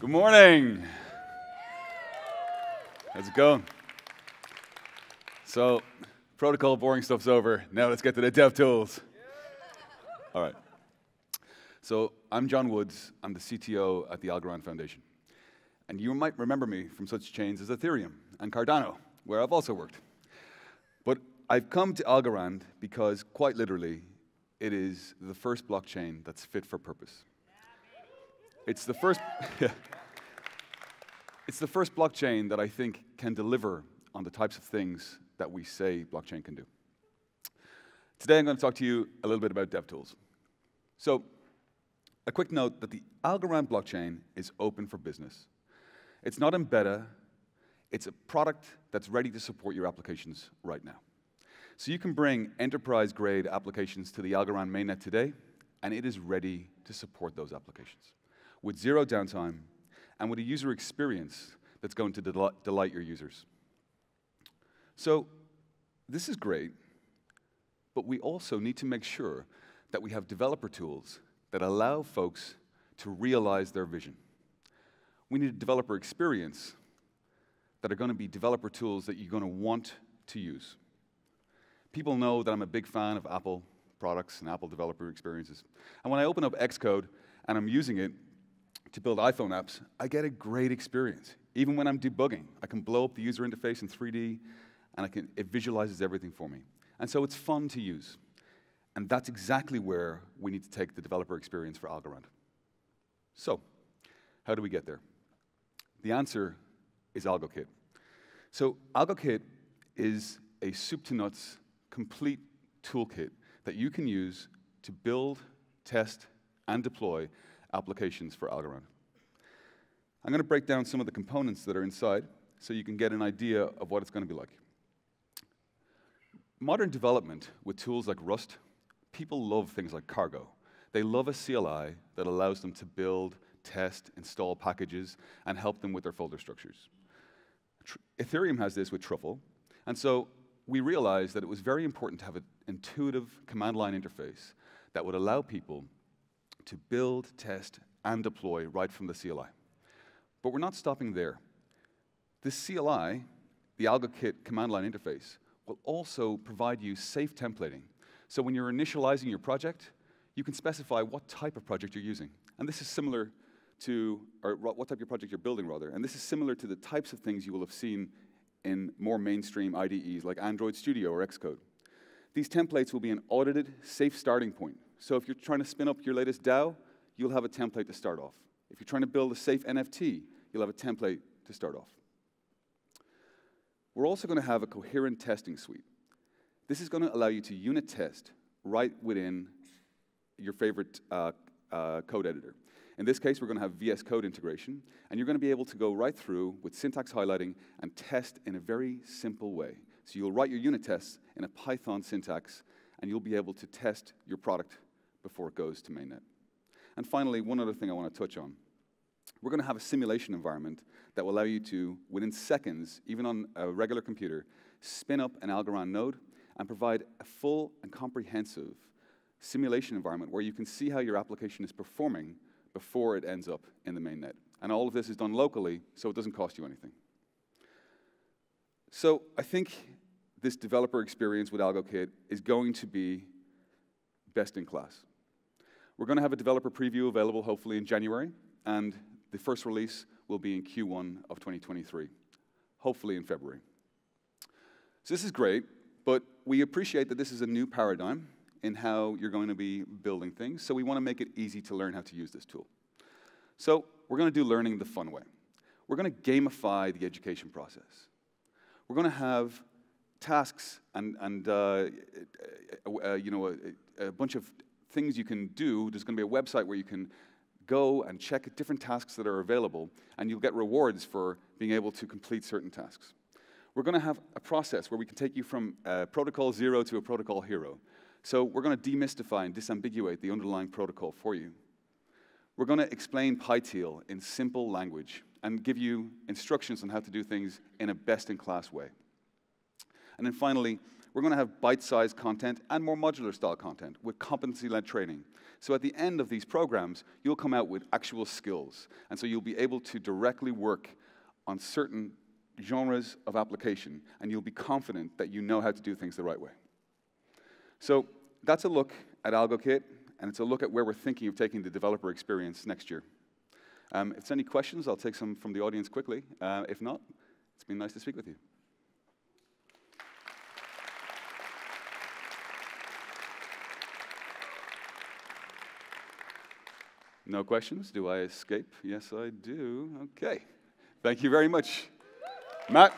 Good morning. How's it going? So, protocol boring stuff's over. Now let's get to the dev tools. All right. So, I'm John Woods. I'm the CTO at the Algorand Foundation. And you might remember me from such chains as Ethereum and Cardano, where I've also worked. But I've come to Algorand because, quite literally, it is the first blockchain that's fit for purpose. It's the first. it's the first blockchain that I think can deliver on the types of things that we say blockchain can do. Today, I'm going to talk to you a little bit about DevTools. So, a quick note that the Algorand blockchain is open for business. It's not in beta, it's a product that's ready to support your applications right now. So you can bring enterprise-grade applications to the Algorand mainnet today, and it is ready to support those applications with zero downtime and with a user experience that's going to del delight your users. So this is great, but we also need to make sure that we have developer tools that allow folks to realize their vision. We need a developer experience that are going to be developer tools that you're going to want to use. People know that I'm a big fan of Apple products and Apple developer experiences. And when I open up Xcode and I'm using it to build iPhone apps, I get a great experience. Even when I'm debugging, I can blow up the user interface in 3D and I can, it visualizes everything for me. And so it's fun to use. And that's exactly where we need to take the developer experience for Algorand. So, how do we get there? The answer is AlgoKit. So AlgoKit is a soup to nuts complete toolkit that you can use to build, test, and deploy applications for Algorand. I'm going to break down some of the components that are inside so you can get an idea of what it's going to be like. Modern development with tools like Rust, people love things like Cargo. They love a CLI that allows them to build, test, install packages, and help them with their folder structures. Tr Ethereum has this with Truffle, and so we realized that it was very important to have an intuitive command line interface that would allow people to build, test, and deploy right from the CLI. But we're not stopping there. This CLI, the AlgoKit command line interface, will also provide you safe templating. So when you're initializing your project, you can specify what type of project you're using. And this is similar to, or what type of project you're building, rather. And this is similar to the types of things you will have seen in more mainstream IDEs like Android Studio or Xcode. These templates will be an audited, safe starting point. So if you're trying to spin up your latest DAO, you'll have a template to start off. If you're trying to build a safe NFT, you'll have a template to start off. We're also going to have a coherent testing suite. This is going to allow you to unit test right within your favorite uh, uh, code editor. In this case, we're going to have VS Code integration, and you're going to be able to go right through with syntax highlighting and test in a very simple way. So you'll write your unit tests in a Python syntax, and you'll be able to test your product before it goes to mainnet. And finally, one other thing I want to touch on. We're going to have a simulation environment that will allow you to, within seconds, even on a regular computer, spin up an Algorand node and provide a full and comprehensive simulation environment where you can see how your application is performing before it ends up in the mainnet. And all of this is done locally, so it doesn't cost you anything. So I think this developer experience with AlgoKit is going to be best in class. We're going to have a developer preview available hopefully in January, and the first release will be in Q1 of 2023, hopefully in February. So this is great, but we appreciate that this is a new paradigm, in how you're going to be building things. So we want to make it easy to learn how to use this tool. So we're going to do learning the fun way. We're going to gamify the education process. We're going to have tasks and, and uh, uh, you know, a, a bunch of things you can do. There's going to be a website where you can go and check different tasks that are available, and you'll get rewards for being able to complete certain tasks. We're going to have a process where we can take you from protocol zero to a protocol hero. So we're going to demystify and disambiguate the underlying protocol for you. We're going to explain PyTeal in simple language and give you instructions on how to do things in a best-in-class way. And then finally, we're going to have bite-sized content and more modular style content with competency-led training. So at the end of these programs, you'll come out with actual skills. And so you'll be able to directly work on certain genres of application, and you'll be confident that you know how to do things the right way. So that's a look at AlgoKit, and it's a look at where we're thinking of taking the developer experience next year. Um, if there's any questions, I'll take some from the audience quickly. Uh, if not, it's been nice to speak with you. No questions? Do I escape? Yes, I do. Okay. Thank you very much. Matt?